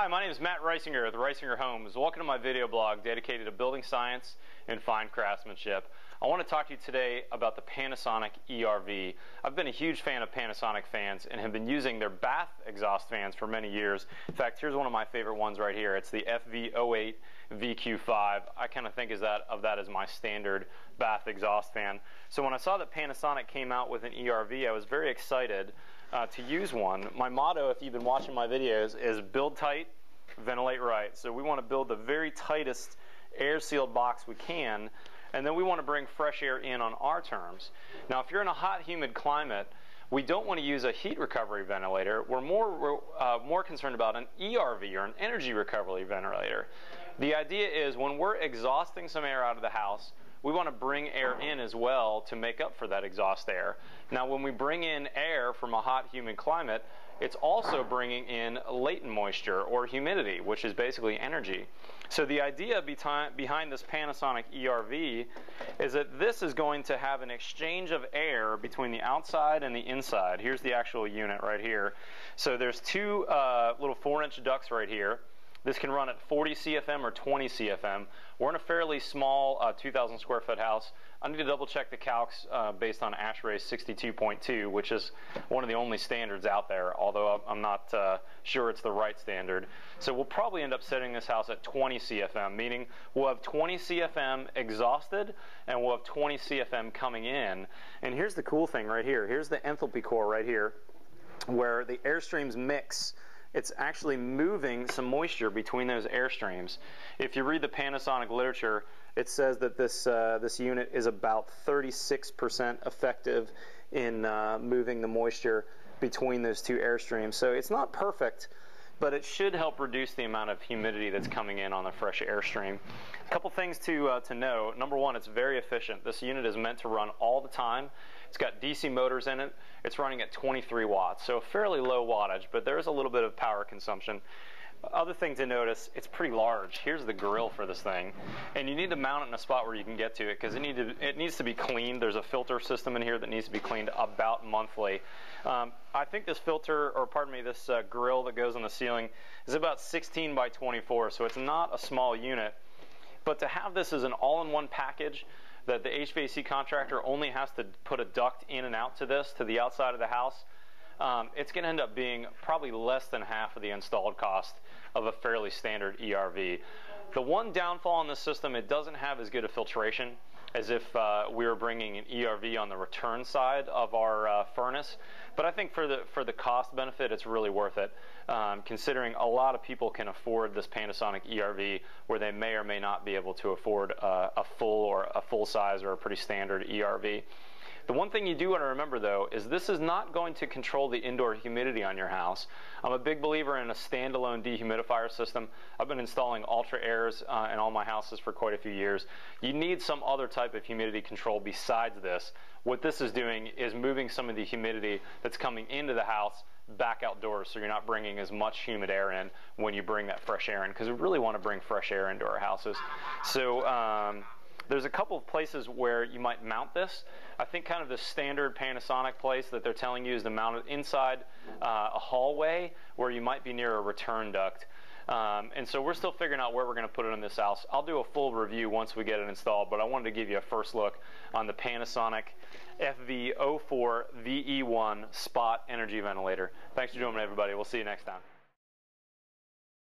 Hi, my name is Matt Risinger with Risinger Homes. Welcome to my video blog dedicated to building science and fine craftsmanship. I want to talk to you today about the Panasonic ERV. I've been a huge fan of Panasonic fans and have been using their bath exhaust fans for many years. In fact, here's one of my favorite ones right here. It's the FV08 VQ5. I kind of think as that, of that as my standard bath exhaust fan. So when I saw that Panasonic came out with an ERV, I was very excited uh, to use one. My motto, if you've been watching my videos, is build tight, ventilate right. So we want to build the very tightest air sealed box we can and then we want to bring fresh air in on our terms. Now if you're in a hot humid climate we don't want to use a heat recovery ventilator. We're more, uh, more concerned about an ERV or an energy recovery ventilator. The idea is when we're exhausting some air out of the house, we want to bring air in as well to make up for that exhaust air. Now when we bring in air from a hot humid climate, it's also bringing in latent moisture or humidity, which is basically energy. So the idea behind this Panasonic ERV is that this is going to have an exchange of air between the outside and the inside. Here's the actual unit right here. So there's two uh, little four inch ducts right here. This can run at 40 CFM or 20 CFM. We're in a fairly small uh, 2,000 square foot house. I need to double check the calcs uh, based on ASHRAE 62.2, which is one of the only standards out there, although I'm not uh, sure it's the right standard. So we'll probably end up setting this house at 20 CFM, meaning we'll have 20 CFM exhausted and we'll have 20 CFM coming in. And here's the cool thing right here. Here's the enthalpy core right here where the airstreams mix it's actually moving some moisture between those airstreams. If you read the Panasonic literature, it says that this, uh, this unit is about 36% effective in uh, moving the moisture between those two airstreams. So it's not perfect, but it should help reduce the amount of humidity that's coming in on the fresh airstream. A couple things to, uh, to know. Number one, it's very efficient. This unit is meant to run all the time. It's got DC motors in it. It's running at 23 watts, so fairly low wattage, but there is a little bit of power consumption. Other thing to notice, it's pretty large. Here's the grill for this thing. And you need to mount it in a spot where you can get to it because it, need to, it needs to be cleaned. There's a filter system in here that needs to be cleaned about monthly. Um, I think this filter, or pardon me, this uh, grill that goes on the ceiling is about 16 by 24, so it's not a small unit. But to have this as an all-in-one package, that the HVAC contractor only has to put a duct in and out to this, to the outside of the house, um, it's going to end up being probably less than half of the installed cost of a fairly standard ERV. The one downfall in this system, it doesn't have as good a filtration as if uh, we were bringing an ERV on the return side of our uh, furnace. But I think for the for the cost benefit, it's really worth it, um, considering a lot of people can afford this Panasonic ERV where they may or may not be able to afford uh, a full or a full size or a pretty standard ERV. The one thing you do want to remember though is this is not going to control the indoor humidity on your house. I'm a big believer in a standalone dehumidifier system. I've been installing Ultra-Aires uh, in all my houses for quite a few years. You need some other type of humidity control besides this. What this is doing is moving some of the humidity that's coming into the house back outdoors so you're not bringing as much humid air in when you bring that fresh air in because we really want to bring fresh air into our houses. So um, there's a couple of places where you might mount this. I think kind of the standard Panasonic place that they're telling you is to mount it inside uh, a hallway where you might be near a return duct. Um, and so we're still figuring out where we're going to put it in this house. I'll do a full review once we get it installed, but I wanted to give you a first look on the Panasonic FV04 VE1 Spot Energy Ventilator. Thanks for joining me, everybody. We'll see you next time.